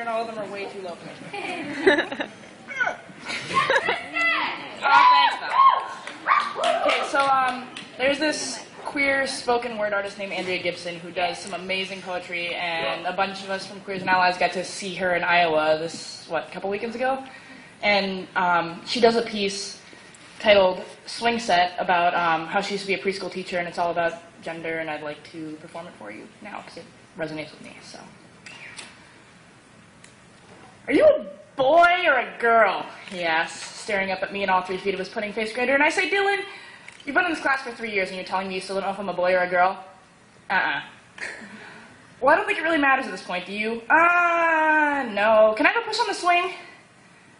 and all of them are way too low oh. Okay, so um, there's this queer spoken word artist named Andrea Gibson who does some amazing poetry, and a bunch of us from Queers and Allies got to see her in Iowa this, what, a couple weekends ago? And um, she does a piece titled Swing Set about um, how she used to be a preschool teacher, and it's all about gender, and I'd like to perform it for you now because it resonates with me. So, Are you a boy or a girl? He asks, staring up at me in all three feet of his pudding faced grader, and I say, Dylan, You've been in this class for three years and you're telling me you still don't know if I'm a boy or a girl? Uh-uh. Well, I don't think it really matters at this point, do you? Ah, uh, no. Can I go push on the swing?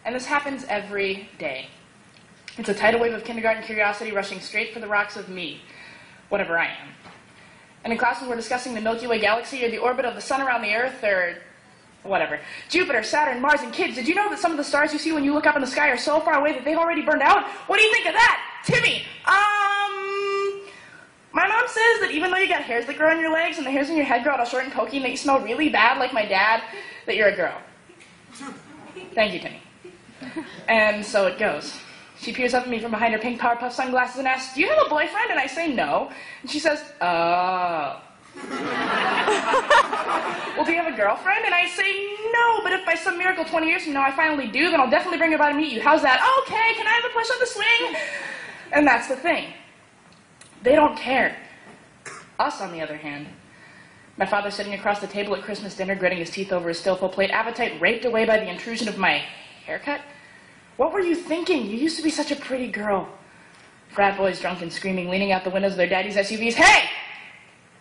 And this happens every day. It's a tidal wave of kindergarten curiosity rushing straight for the rocks of me, whatever I am. And in classes, we're discussing the Milky Way galaxy or the orbit of the sun around the Earth or whatever. Jupiter, Saturn, Mars, and kids, did you know that some of the stars you see when you look up in the sky are so far away that they've already burned out? What do you think of that? Timmy, um, my mom says that even though you got hairs that grow on your legs and the hairs on your head grow out all short and pokey and that you smell really bad like my dad, that you're a girl. Thank you, Timmy. And so it goes. She peers up at me from behind her pink Powerpuff sunglasses and asks, Do you have a boyfriend? And I say no. And she says, Oh. Well, do you have a girlfriend? And I say, no, but if by some miracle 20 years from now I finally do, then I'll definitely bring her by to meet you. How's that? Okay, can I have a push on the swing? And that's the thing. They don't care. Us, on the other hand. My father sitting across the table at Christmas dinner, gritting his teeth over his still full plate, appetite raped away by the intrusion of my haircut. What were you thinking? You used to be such a pretty girl. Frat boys drunk and screaming, leaning out the windows of their daddy's SUVs. Hey!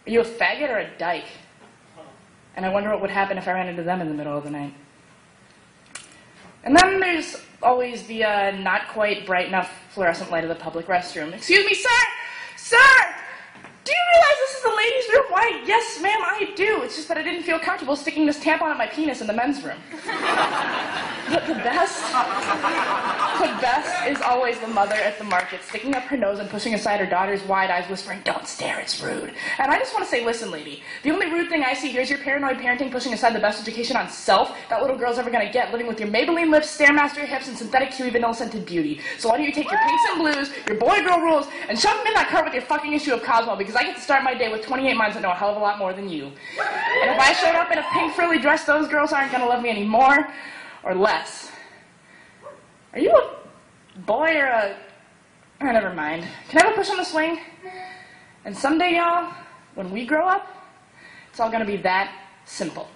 Are you a faggot or a dyke? And I wonder what would happen if I ran into them in the middle of the night. And then there's always the uh, not quite bright enough fluorescent light of the public restroom. Excuse me, sir! Sir! Do you realize this is the ladies' room? Why, yes, ma'am, I do. It's just that I didn't feel comfortable sticking this tampon at my penis in the men's room. but the best, the best is always the mother at the market sticking up her nose and pushing aside her daughter's wide eyes, whispering, Don't stare, it's rude. And I just want to say, listen, lady, the only rude thing I see here is your paranoid parenting pushing aside the best education on self that little girl's ever going to get, living with your Maybelline lips, Stairmaster hips, and synthetic Kiwi vanilla scented beauty. So why don't you take your pinks and blues, your boy girl rules, and shove them in that cart with your fucking issue of Cosmo, because I get to start my day with 28 minds that know a hell of a lot more than you. And if I showed up in a pink frilly dress, those girls aren't going to love me any more or less. Are you a boy or a... Oh, never mind. Can I have a push on the swing? And someday, y'all, when we grow up, it's all going to be that simple.